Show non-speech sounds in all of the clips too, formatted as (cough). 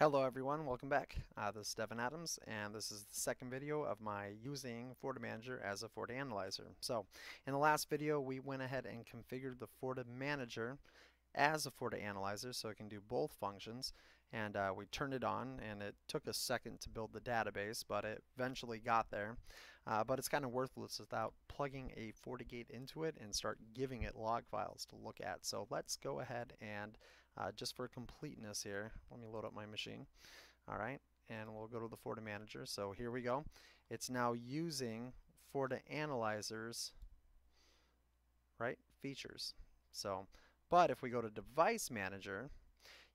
Hello everyone, welcome back. Uh, this is Devin Adams and this is the second video of my using FortiManager as a FortiAnalyzer. So in the last video we went ahead and configured the FortiManager as a FortiAnalyzer so it can do both functions and uh, we turned it on and it took a second to build the database but it eventually got there uh, but it's kind of worthless without plugging a FortiGate into it and start giving it log files to look at. So let's go ahead and uh, just for completeness here, let me load up my machine. All right, and we'll go to the FortiManager. So here we go. It's now using Forti Analyzer's right features. So, but if we go to Device Manager,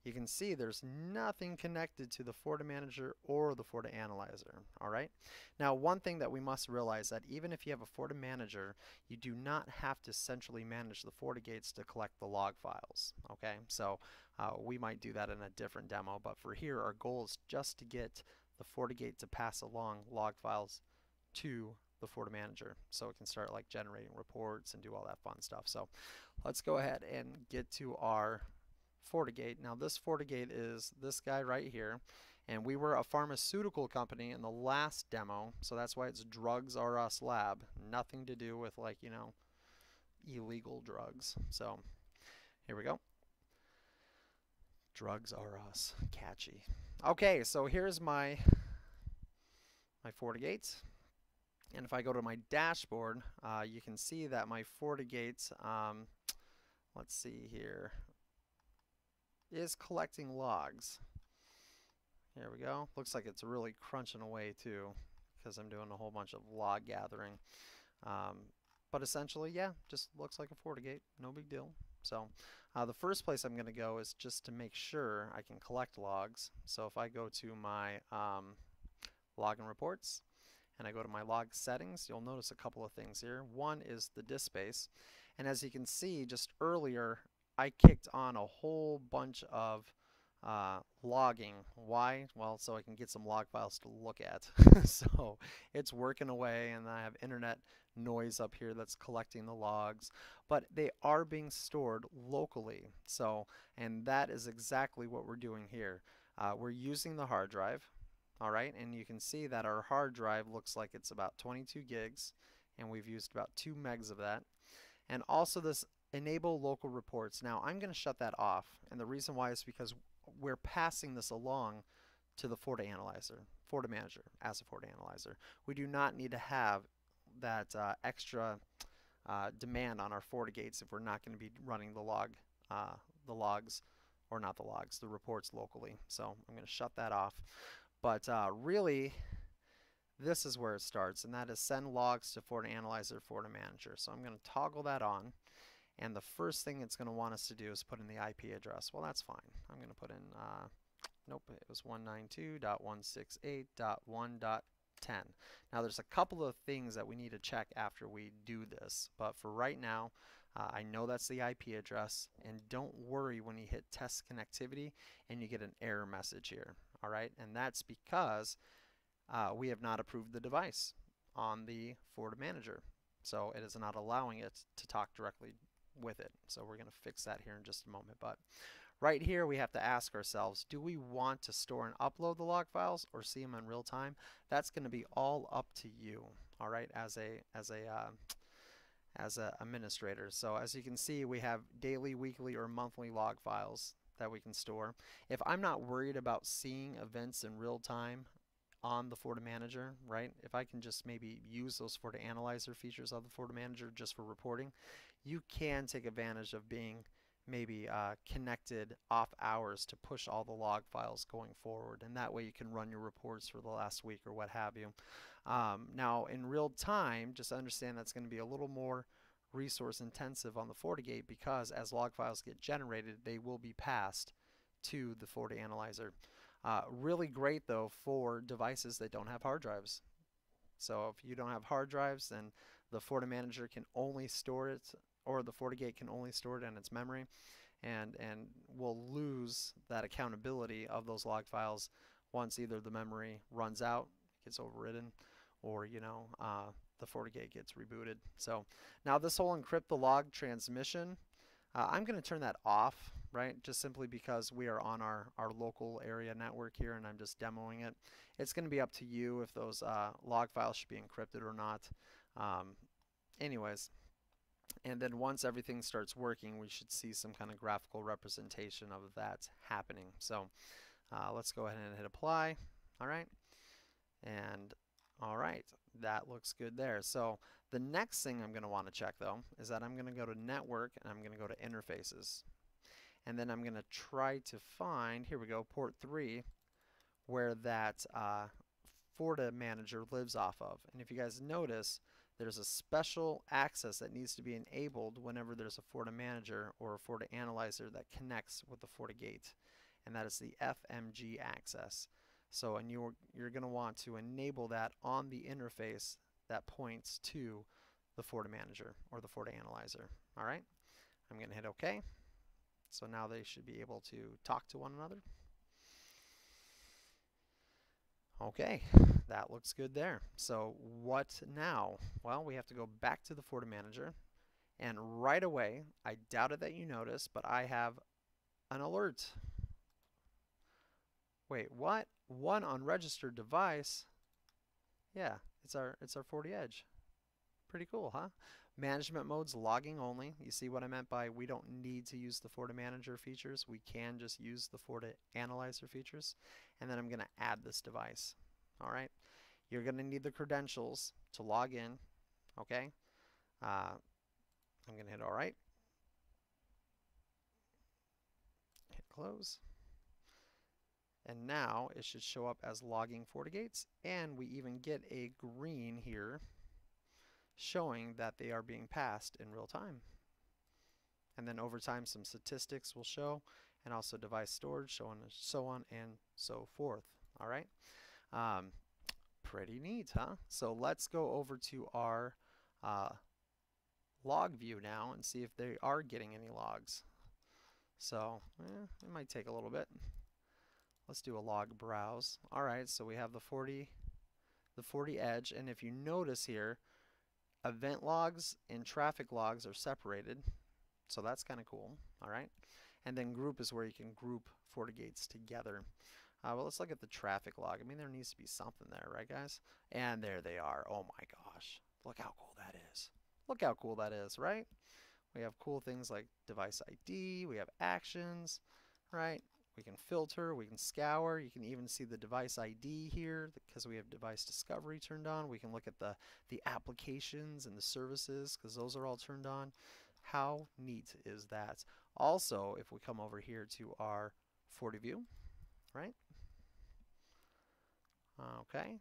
you can see there's nothing connected to the FortiManager or the FortiAnalyzer. All right. Now, one thing that we must realize that even if you have a FortiManager, you do not have to centrally manage the FortiGates to collect the log files. Okay, so uh, we might do that in a different demo, but for here, our goal is just to get the FortiGate to pass along log files to the FortiManager so it can start like generating reports and do all that fun stuff. So let's go ahead and get to our FortiGate. Now this FortiGate is this guy right here and we were a pharmaceutical company in the last demo so that's why it's Drugs R Us Lab. Nothing to do with like you know illegal drugs. So here we go. Drugs R Us. Catchy. Okay, so here's my my FortiGate. And if I go to my dashboard, uh, you can see that my FortiGate, um, let's see here, is collecting logs. Here we go. Looks like it's really crunching away too because I'm doing a whole bunch of log gathering. Um, but essentially, yeah, just looks like a FortiGate. No big deal. So uh, the first place I'm going to go is just to make sure I can collect logs. So if I go to my um, login reports and I go to my log settings, you'll notice a couple of things here. One is the disk space. And as you can see, just earlier I kicked on a whole bunch of uh, logging. Why? Well, so I can get some log files to look at. (laughs) so it's working away, and I have internet noise up here that's collecting the logs. But they are being stored locally. So, and that is exactly what we're doing here. Uh, we're using the hard drive. All right, and you can see that our hard drive looks like it's about 22 gigs, and we've used about 2 megs of that. And also this enable local reports. Now I'm going to shut that off and the reason why is because we're passing this along to the FortiAnalyzer, FortiManager as a FortiAnalyzer. We do not need to have that uh, extra uh, demand on our FortiGates if we're not going to be running the log, uh, the logs, or not the logs, the reports locally. So I'm going to shut that off. But uh, really, this is where it starts, and that is send logs to FortiAnalyzer, FortiManager. So I'm going to toggle that on. And the first thing it's going to want us to do is put in the IP address. Well, that's fine. I'm going to put in, uh, nope, it was 192.168.1.10. Now, there's a couple of things that we need to check after we do this. But for right now, uh, I know that's the IP address. And don't worry when you hit test connectivity and you get an error message here. All right, and that's because uh, we have not approved the device on the FortiManager. So it is not allowing it to talk directly with it. So we're going to fix that here in just a moment. But right here we have to ask ourselves, do we want to store and upload the log files or see them in real time? That's going to be all up to you, all right, as a, as a, uh, as a administrator. So as you can see, we have daily, weekly, or monthly log files that we can store. If I'm not worried about seeing events in real time, on the FortiManager, right? If I can just maybe use those FortiAnalyzer features of the FortiManager just for reporting, you can take advantage of being maybe uh, connected off hours to push all the log files going forward and that way you can run your reports for the last week or what have you. Um, now in real time just understand that's going to be a little more resource intensive on the FortiGate because as log files get generated they will be passed to the FortiAnalyzer. Uh, really great though for devices that don't have hard drives. So if you don't have hard drives, then the FortiManager can only store it, or the FortiGate can only store it in its memory, and and will lose that accountability of those log files once either the memory runs out, gets overridden, or you know uh, the FortiGate gets rebooted. So now this will encrypt the log transmission Uh, I'm going to turn that off, right, just simply because we are on our, our local area network here and I'm just demoing it. It's going to be up to you if those uh, log files should be encrypted or not. Um, anyways, and then once everything starts working, we should see some kind of graphical representation of that happening. So uh, let's go ahead and hit apply. All right. And all right, that looks good there. So the next thing I'm going to want to check though is that I'm going to go to network and I'm going to go to interfaces. And then I'm going to try to find, here we go, port 3, where that uh, FortiManager manager lives off of. And if you guys notice, there's a special access that needs to be enabled whenever there's a FortiManager manager or a FortiAnalyzer that connects with the FortiGate. And that is the FMG access. So and you're, you're going to want to enable that on the interface that points to the FortiManager or the FortiAnalyzer. All right, I'm going to hit OK. So now they should be able to talk to one another. Okay, that looks good there. So what now? Well, we have to go back to the FortiManager. And right away, I doubted that you noticed, but I have an alert. Wait, what? One unregistered device? Yeah, it's our it's our FortiGate. Pretty cool, huh? Management mode's logging only. You see what I meant by we don't need to use the FortiManager features. We can just use the FortiAnalyzer features. And then I'm going to add this device. All right. You're going to need the credentials to log in. Okay. Uh, I'm going to hit all right. Hit close. And now it should show up as logging FortiGates. And we even get a green here showing that they are being passed in real time. And then over time some statistics will show and also device storage, so on, so on and so forth. All right. Um, pretty neat, huh? So let's go over to our uh, log view now and see if they are getting any logs. So eh, it might take a little bit. Let's do a log browse. All right, so we have the 40, the FortiGate, and if you notice here, event logs and traffic logs are separated. So that's kind of cool. All right. And then group is where you can group FortiGates together. Uh, well, let's look at the traffic log. I mean, there needs to be something there, right, guys? And there they are. Oh my gosh. Look how cool that is. Look how cool that is, right? We have cool things like device ID. We have actions, right? We can filter, we can scour, you can even see the device ID here because we have device discovery turned on. We can look at the, the applications and the services because those are all turned on. How neat is that? Also, if we come over here to our FortiView, right? Okay,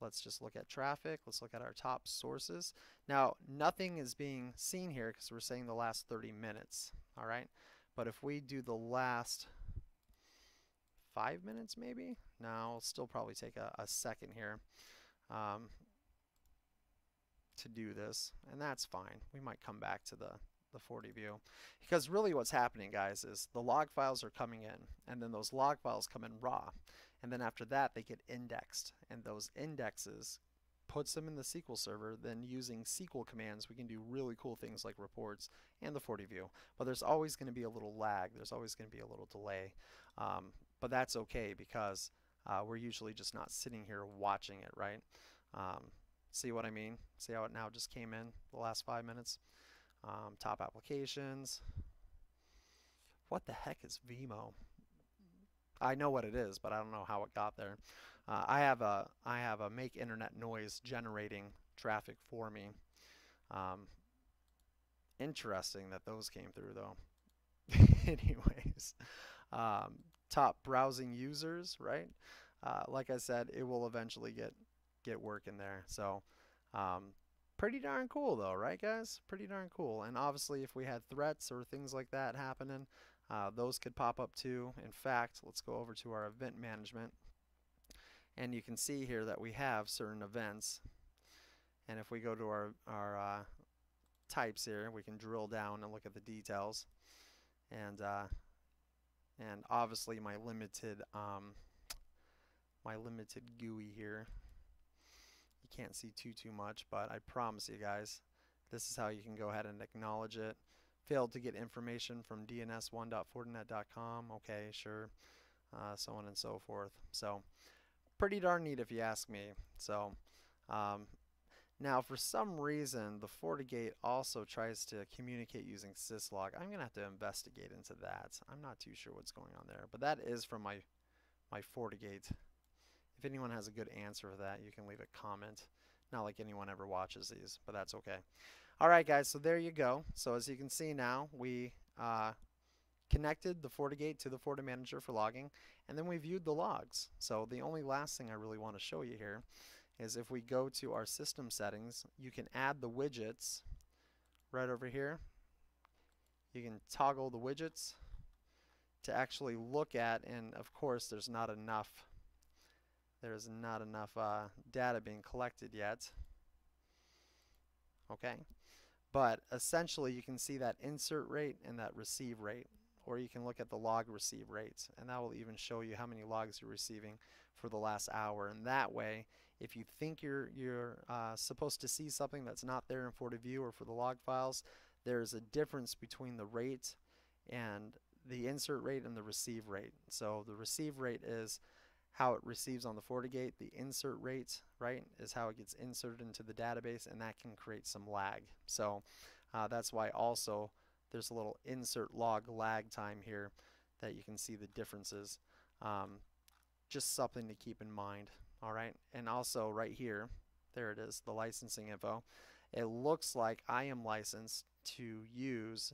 let's just look at traffic. Let's look at our top sources. Now, nothing is being seen here because we're saying the last 30 minutes, all right? But if we do the last five minutes maybe? No, it'll still probably take a, a second here um, to do this, and that's fine. We might come back to the, the FortiView Because really what's happening, guys, is the log files are coming in, and then those log files come in raw. And then after that, they get indexed, and those indexes puts them in the SQL server, then using SQL commands, we can do really cool things like reports and the FortiView. But there's always going to be a little lag. There's always going to be a little delay. Um, but that's okay because uh, we're usually just not sitting here watching it, right? Um, see what I mean? See how it now just came in the last five minutes? Um, top applications. What the heck is Vimeo? I know what it is, but I don't know how it got there. Uh, I have a I have a make internet noise generating traffic for me. Um, interesting that those came through though. (laughs) Anyways, um, top browsing users, right? Uh, like I said, it will eventually get get work in there. So um, pretty darn cool though, right guys? Pretty darn cool. And obviously if we had threats or things like that happening, uh, those could pop up too. In fact, let's go over to our event management. And you can see here that we have certain events. And if we go to our, our uh, types here, we can drill down and look at the details. And uh, and obviously my limited um, my limited GUI here you can't see too too much but I promise you guys this is how you can go ahead and acknowledge it failed to get information from dns1.fortinet.com. Okay, sure, uh, so on and so forth. So pretty darn neat if you ask me. So um, now for some reason the FortiGate also tries to communicate using syslog. I'm gonna have to investigate into that. I'm not too sure what's going on there, but that is from my my FortiGate. If anyone has a good answer for that, you can leave a comment. Not like anyone ever watches these, but that's okay. Alright guys, so there you go. So as you can see now, we uh, connected the FortiGate to the FortiManager for logging, and then we viewed the logs. So the only last thing I really want to show you here is if we go to our system settings, you can add the widgets right over here. You can toggle the widgets to actually look at, and of course there's not enough there's not enough uh, data being collected yet. Okay, but essentially you can see that insert rate and that receive rate or you can look at the log receive rates and that will even show you how many logs you're receiving for the last hour and that way if you think you're you're uh, supposed to see something that's not there in FortiView or for the log files there's a difference between the rate and the insert rate and the receive rate so the receive rate is how it receives on the FortiGate. The insert rate, right, is how it gets inserted into the database, and that can create some lag. So uh, that's why also there's a little insert log lag time here that you can see the differences. Um, just something to keep in mind. All right, and also right here, there it is, the licensing info. It looks like I am licensed to use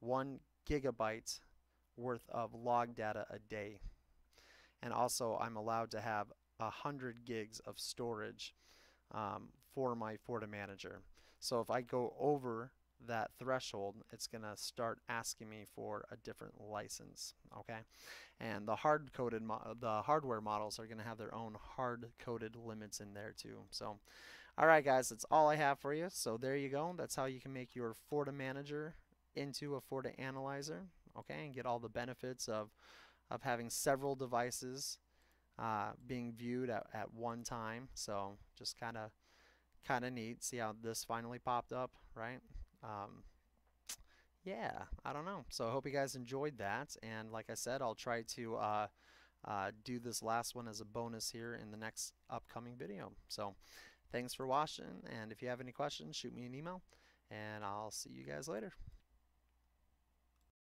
one gigabyte worth of log data a day and also I'm allowed to have a hundred gigs of storage um, for my FortiManager. So if I go over that threshold, it's going to start asking me for a different license. Okay, and the hard-coded the hardware models are going to have their own hard-coded limits in there too. So, all right, guys, that's all I have for you. So there you go. That's how you can make your FortiManager into a FortiAnalyzer. Okay, and get all the benefits of of having several devices uh, being viewed at, at one time. So just kind of kind of neat. See how this finally popped up, right? Um, yeah, I don't know. So I hope you guys enjoyed that. And like I said, I'll try to uh, uh, do this last one as a bonus here in the next upcoming video. So thanks for watching. And if you have any questions, shoot me an email. And I'll see you guys later.